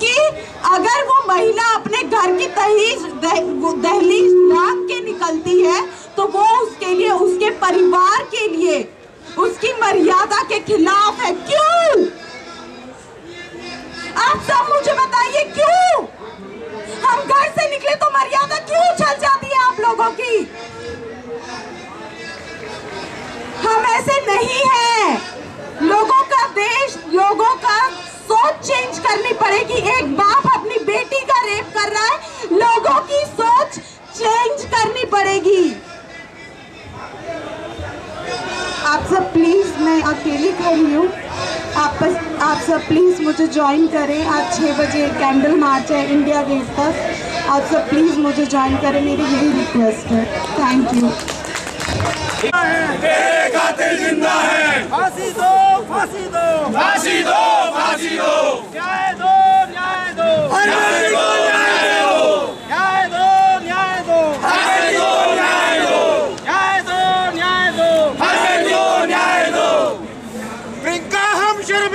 क्योंकि अगर वो महिला अपने घर की तहीज दहलीज भाग के निकलती है तो वो उसके लिए, उसके परिवार के लिए, उसकी मर्यादा के खिलाफ है। क्यों? आप सब मुझे बताइए, क्यों? हम घर से निकले तो मर्यादा क्यों छल जाती है आप लोगों की? चेंज करनी पड़ेगी। एक बाप अपनी बेटी का रेप कर रहा है। लोगों की सोच चेंज करनी पड़ेगी। आप सब प्लीज़ मैं अकेली खड़ी हूँ। आप आप सब प्लीज़ मुझे ज्वाइन करें। आज छः बजे कैंडल मार्च है इंडिया गेट तक आप सब प्लीज़ मुझे ज्वाइन करें। मेरी यही रिक्वेस्ट है। थैंक यू फांसी दो फांसी दो। फांसी दो फांसी दो न्याय दो न्याय दो न्याय दो न्याय दो न्याय दो न्याय दो फांसी दो न्याय दो न्याय दो न्याय दो फांसी दो न्याय दो प्रियंका हम